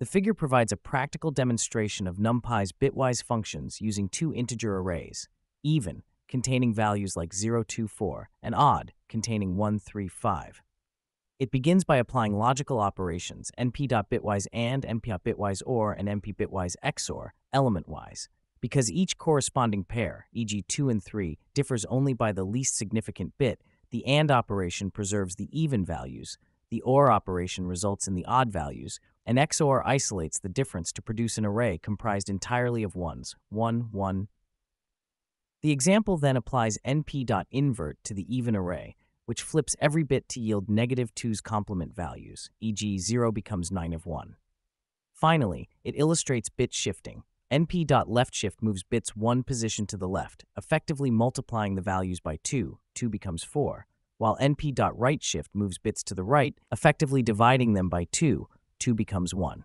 The figure provides a practical demonstration of NumPy's bitwise functions using two integer arrays, even, containing values like 0, 2, 4, and odd, containing 1, 3, 5. It begins by applying logical operations np.bitwise and, np.bitwise or, and np.bitwise XOR, element-wise. Because each corresponding pair, e.g. 2 and 3, differs only by the least significant bit, the AND operation preserves the even values, the OR operation results in the odd values, and XOR isolates the difference to produce an array comprised entirely of ones, 1, 1. The example then applies np.invert to the even array, which flips every bit to yield negative 2's complement values, e.g. 0 becomes 9 of 1. Finally, it illustrates bit shifting. np.leftShift moves bits one position to the left, effectively multiplying the values by 2, 2 becomes 4, while np.rightShift moves bits to the right, effectively dividing them by 2, 2 becomes 1.